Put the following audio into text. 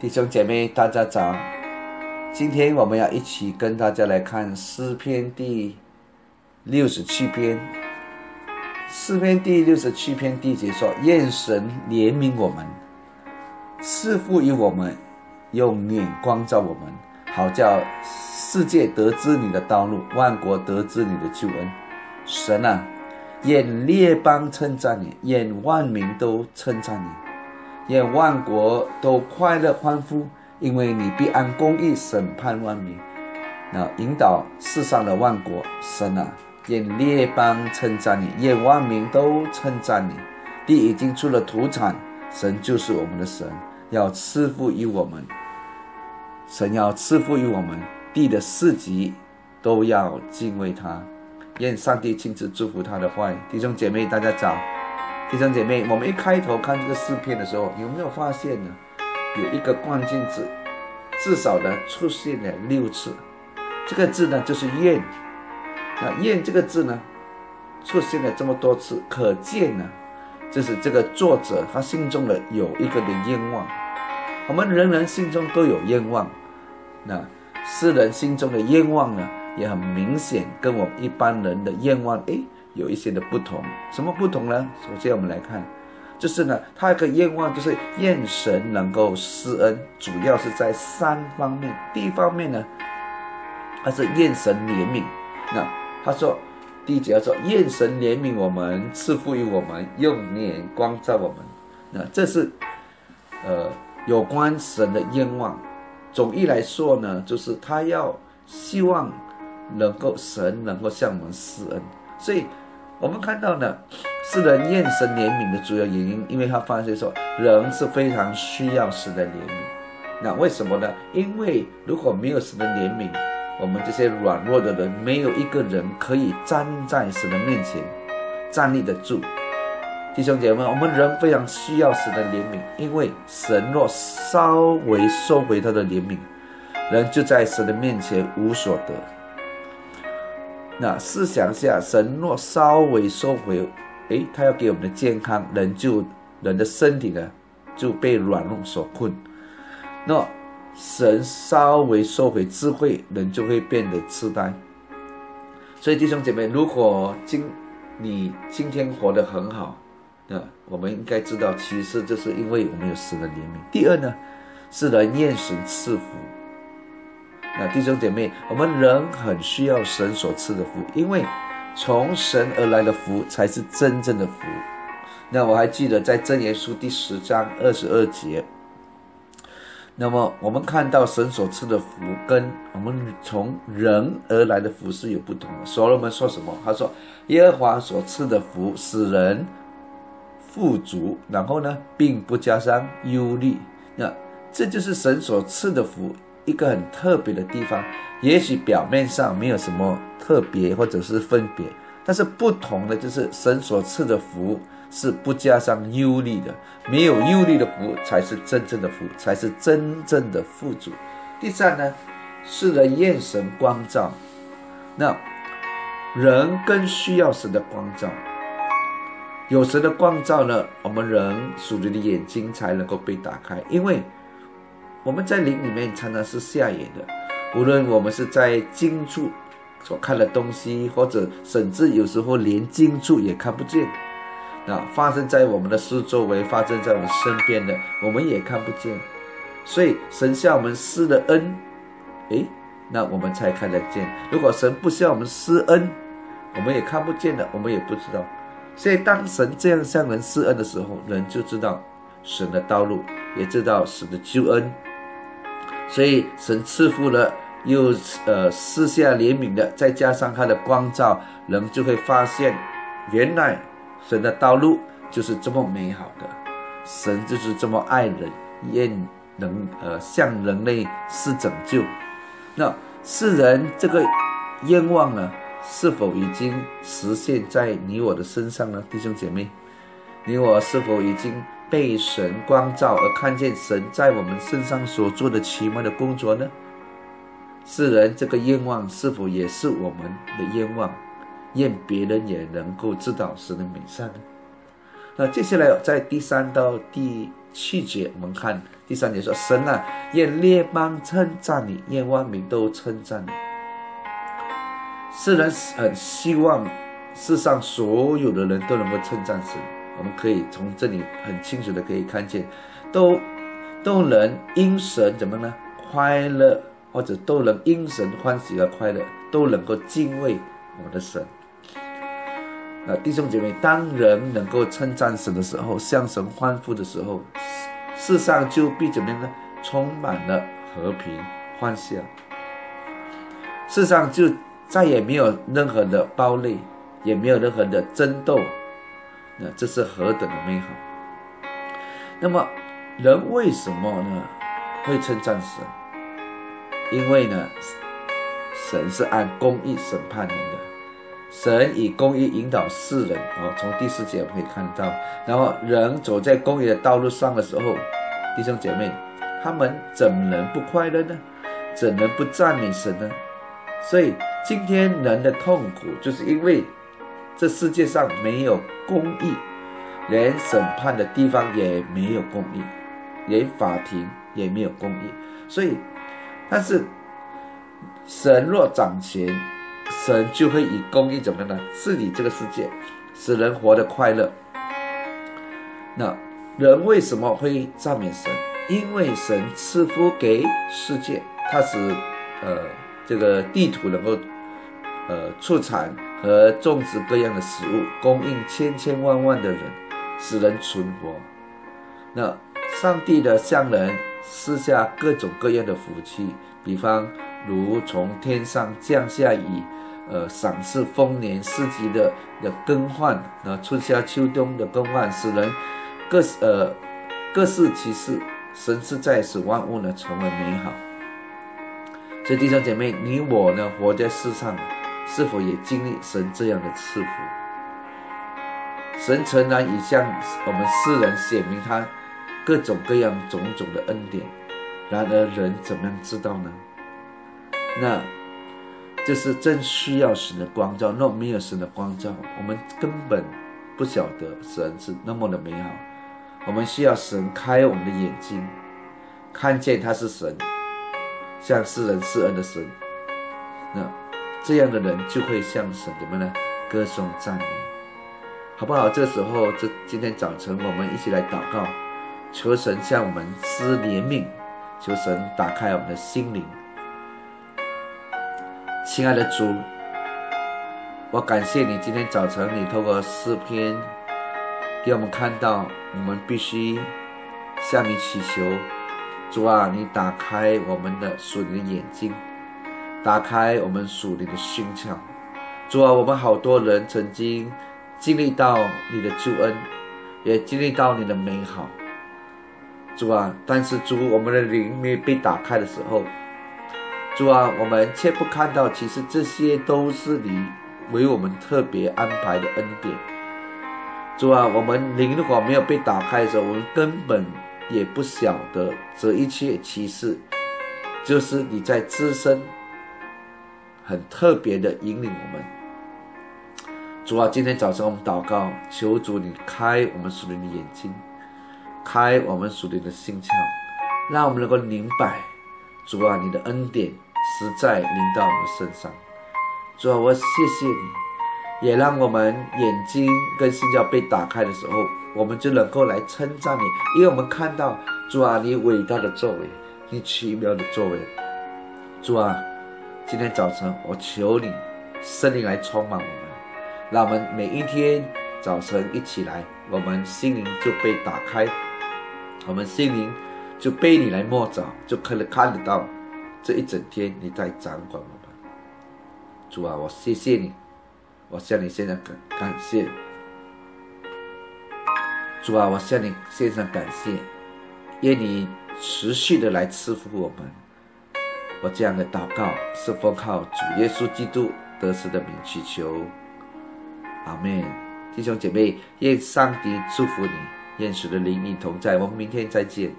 弟兄姐妹，大家早！今天我们要一起跟大家来看诗篇第六十七篇。诗篇第六十七篇第一节说：“愿神怜悯我们，赐福于我们，用眼光照我们，好叫世界得知你的道路，万国得知你的救恩。神啊，愿列邦称赞你，愿万民都称赞你。”愿万国都快乐欢呼，因为你必按公义审判万民，那引导世上的万国。神啊，愿列邦称赞你，愿万民都称赞你。地已经出了土产，神就是我们的神，要赐福于我们。神要赐福于我们，地的四极都要敬畏他。愿上帝亲自祝福他的话。弟兄姐妹，大家早。弟兄姐妹，我们一开头看这个视频的时候，有没有发现呢？有一个关键字，至少呢出现了六次。这个字呢就是“愿”。那“愿”这个字呢出现了这么多次，可见呢，就是这个作者他心中的有一个的愿望。我们人人心中都有愿望，那诗人心中的愿望呢也很明显，跟我们一般人的愿望哎。有一些的不同，什么不同呢？首先我们来看，就是呢，他一个愿望就是愿神能够施恩，主要是在三方面。第一方面呢，他是愿神怜悯。那他说，第一节要说愿神怜悯我们，赐福于我们，用眼光照我们。那这是呃有关神的愿望。总意来说呢，就是他要希望能够神能够向我们施恩。所以，我们看到呢，是人厌神怜悯的主要原因，因为他发现说，人是非常需要神的怜悯。那为什么呢？因为如果没有神的怜悯，我们这些软弱的人，没有一个人可以站在神的面前站立得住。弟兄姐妹们，我们人非常需要神的怜悯，因为神若稍微收回他的怜悯，人就在神的面前无所得。那试想下，神若稍微收回，诶，他要给我们的健康，人就人的身体呢就被软弱所困。那神稍微收回智慧，人就会变得痴呆。所以弟兄姐妹，如果今你今天活得很好，那我们应该知道，其实这是因为我们有神的怜悯。第二呢，是人愿神赐福。那弟兄姐妹，我们人很需要神所赐的福，因为从神而来的福才是真正的福。那我还记得在箴言书第十章二十二节，那么我们看到神所赐的福跟我们从人而来的福是有不同的。所罗门说什么？他说：“耶和华所赐的福使人富足，然后呢，并不加上忧虑。”那这就是神所赐的福。一个很特别的地方，也许表面上没有什么特别或者是分别，但是不同的就是神所赐的福是不加上忧虑的，没有忧虑的福才是真正的福，才是真正的富足。第三呢，是人愿神光照，那人更需要神的光照，有神的光照呢，我们人属灵的眼睛才能够被打开，因为。我们在灵里面常常是瞎眼的，无论我们是在近处所看的东西，或者甚至有时候连近处也看不见。那发生在我们的四周围，发生在我们身边的，我们也看不见。所以神向我们施的恩，诶，那我们才看得见。如果神不向我们施恩，我们也看不见的，我们也不知道。所以当神这样向人施恩的时候，人就知道神的道路，也知道神的救恩。所以神赐福了，又呃施下怜悯的，再加上他的光照，人就会发现，原来神的道路就是这么美好的，神就是这么爱人，愿能呃向人类施拯救。那世人这个愿望呢，是否已经实现在你我的身上呢？弟兄姐妹，你我是否已经？被神光照而看见神在我们身上所做的奇妙的工作呢？世人这个愿望是否也是我们的愿望？愿别人也能够知道神的美善呢？那接下来在第三到第七节，我们看第三节说：“神啊，愿列邦称赞你，愿万民都称赞你。”世人很希望世上所有的人都能够称赞神。我们可以从这里很清楚的可以看见，都都能因神怎么呢？快乐，或者都能因神欢喜而快乐，都能够敬畏我们的神。那弟兄姐妹，当人能够称赞神的时候，向神欢呼的时候，世上就必怎么样呢？充满了和平欢笑，世上就。再也没有任何的暴力，也没有任何的争斗，那这是何等的美好！那么人为什么呢会称赞神？因为呢，神是按公义审判人的，神以公义引导世人啊。从第四节我们可以看到，然后人走在公义的道路上的时候，弟兄姐妹，他们怎能不快乐呢？怎能不赞美神呢？所以。今天人的痛苦，就是因为这世界上没有公义，连审判的地方也没有公义，连法庭也没有公义。所以，但是神若掌权，神就会以公义怎么呢？治理这个世界，使人活得快乐。那人为什么会赞美神？因为神赐福给世界，他使呃这个地图能够。呃，出产和种植各样的食物，供应千千万万的人，使人存活。那上帝的向人施下各种各样的福气，比方如从天上降下雨，呃，赏赐丰年四季的的更换，那春夏秋冬的更换，使人各呃各司其事，神是在使万物呢成为美好。所以弟兄姐妹，你我呢活在世上。是否也经历神这样的赐福？神诚然已向我们世人显明他各种各样种种的恩典，然而人怎么样知道呢？那这是真需要神的光照。若没有神的光照，我们根本不晓得神是那么的美好。我们需要神开我们的眼睛，看见他是神，向世人施恩的神。那。这样的人就会向神怎么呢？歌颂赞美，好不好？这时候，这今天早晨，我们一起来祷告，求神向我们施怜悯，求神打开我们的心灵。亲爱的主，我感谢你，今天早晨你透过诗篇给我们看到，我们必须向你祈求，主啊，你打开我们的属灵的眼睛。打开我们属灵的心窍，主啊，我们好多人曾经经历到你的救恩，也经历到你的美好，主啊，但是主，我们的灵没有被打开的时候，主啊，我们却不看到，其实这些都是你为我们特别安排的恩典。主啊，我们灵如果没有被打开的时候，我们根本也不晓得这一切其实就是你在自身。很特别的引领我们，主啊，今天早晨我们祷告，求主你开我们属灵的眼睛，开我们属灵的心窍，让我们能够明白，主啊，你的恩典实在临到我们身上。主啊，我谢谢你，也让我们眼睛跟心窍被打开的时候，我们就能够来称赞你，因为我们看到主啊，你伟大的作为，你奇妙的作为，主啊。今天早晨，我求你，圣灵来充满我们，让我们每一天早晨一起来，我们心灵就被打开，我们心灵就被你来摸着，就可以看得到这一整天你在掌管我们。主啊，我谢谢你，我向你献上感感谢。主啊，我向你献上感谢，愿你持续的来赐福我们。我这样的祷告是奉靠主耶稣基督得胜的名祈求，阿门。弟兄姐妹，愿上帝祝福你，愿神的灵与同在。我们明天再见。